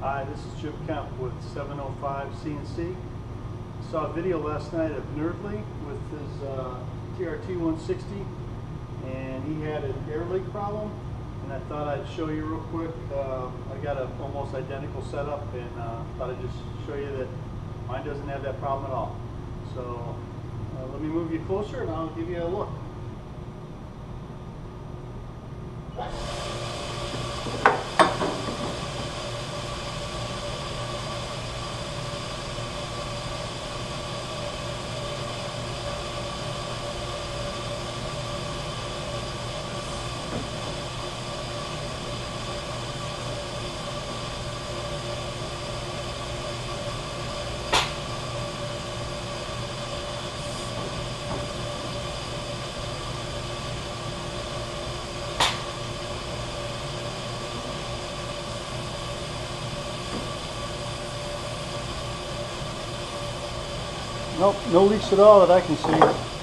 Hi, this is Jim Kemp with 705 CNC. Saw a video last night of Nerdly with his uh, TRT 160, and he had an air leak problem. And I thought I'd show you real quick. Uh, I got a almost identical setup, and uh, thought I'd just show you that mine doesn't have that problem at all. So uh, let me move you closer, and I'll give you a look. Nope, no leaks at all that I can see.